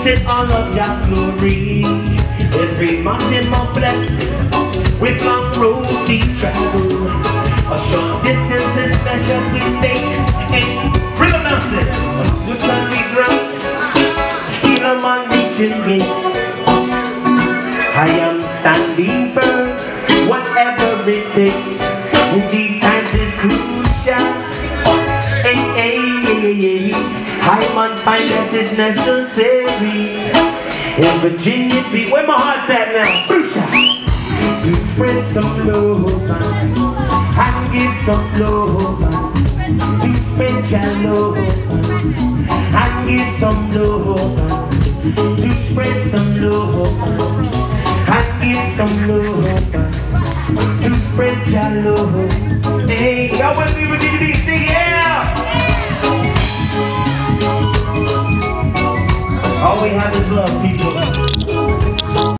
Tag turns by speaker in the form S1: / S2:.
S1: sit all of your glory. Every them are blessed with long road we travel. A short distance is measured with faith. And rhythm dancing, good on we ground. Still a man reaching gates. I am standing firm, whatever it takes. In these times is crucial. Hey, hey, hey, hey, hey. I man find that is necessary. In Virginia Beach, where my heart's at now? To spread some love and give some love. To spread your love and give some love. To spread some love and give some love. To spread your love. Hey, y'all with me, Virginia Beach? Sing All we have is love, people.